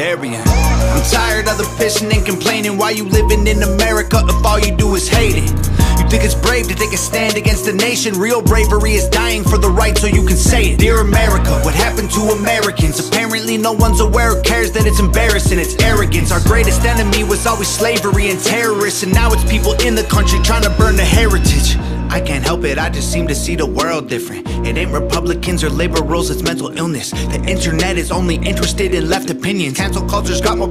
Aryan. I'm tired of the pissing and complaining why you living in America if all you do is hate it. You think it's brave to take a stand against the nation? Real bravery is dying for the right so you can say it. Dear America, what happened to Americans? Apparently no one's aware or cares that it's embarrassing. It's arrogance. Our greatest enemy was always slavery and terrorists, and now it's people in the country trying to burn the heritage. I can't help it, I just seem to see the world different. It ain't Republicans or liberals, it's mental illness. The internet is only interested in left opinions. Cancel culture's got more